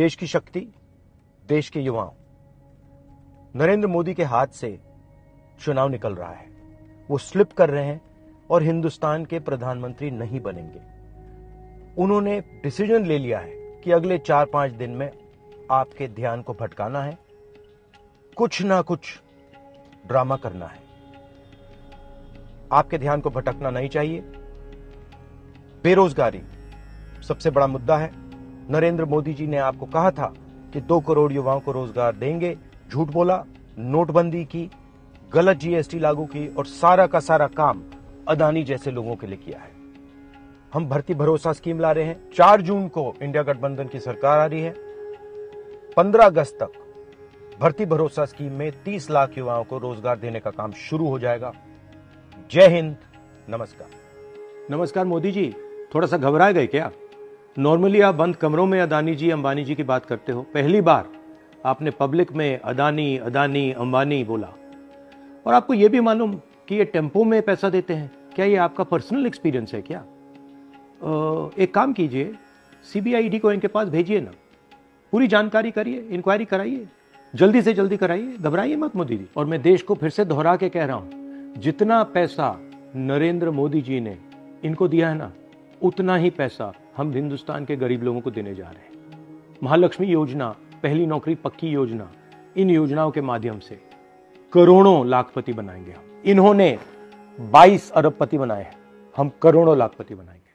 देश की शक्ति, देश के युवाओं। नरेंद्र मोदी के हाथ से चुनाव निकल रहा है। वो स्लिप कर रहे हैं और हिंदुस्तान के प्रधानमंत्री नहीं बनेंगे। उन्होंने डिसीज़न ले लिया है कि अगले चार पाँच दिन में आपके ध्यान को भटकाना है। कुछ ना कुछ ड्रामा करना है। आपके ध्यान को भटकना नहीं चाहिए। बेरोजगारी सबसे बड़ा मुद्दा है। नरेंद्र मोदी जी ने आपको कहा था कि दो करोड़ युवाओं को रोज़गार देंगे, झूठ बोला, नोटबंदी की, गलत जीएसटी लागू की और सारा का सारा काम अदानी जैसे लोगों के लिए किया है। हम भर्ती भरोसा स्कीम ला रहे हैं। चार जून को इंडिया गठबंधन की सरकार आ रही है। पंद्रह अगस्त तक भर्ती भरोसा स्कीम में तीस लाख युवाओं को रोज़गार देने का काम शुरू हो जाएगा। जय हिंद। नमस्कार। नमस्कार मोदी जी, थोड़ा सा घबरा गए क्या? नॉर्मली आप बंद कमरों में अदानी जी, अंबानी जी की बात करते हो। पहली बार आपने पब्लिक में अदानी अदानी, अंबानी बोला। और आपको यह भी मालूम कि ये टेंपो में पैसा देते हैं। क्या ये आपका पर्सनल एक्सपीरियंस है क्या? एक काम कीजिए सीबीआईडी को इनके पास भेजिए ना। पूरी जानकारी करिए इंक्वायरी कराइए। जल्दी से जल्दी कराइए, घबराइए मत मोदी जी। और मैं देश को फिर से दोहरा के कह रहा हूँ, जितना पैसा नरेंद्र मोदी जी ने इनको दिया है ना, उतना ही पैसा हम हिंदुस्तान के गरीब लोगों को देने जा रहे हैं। महालक्ष्मी योजना, पहली नौकरी पक्की योजना, इन योजनाओं के माध्यम से करोड़ों लाखपति बनाएँगे हम। इन्होंने 22 अरबपति बनाए हैं। हम करोड़ों लाखपति बनाएँगे।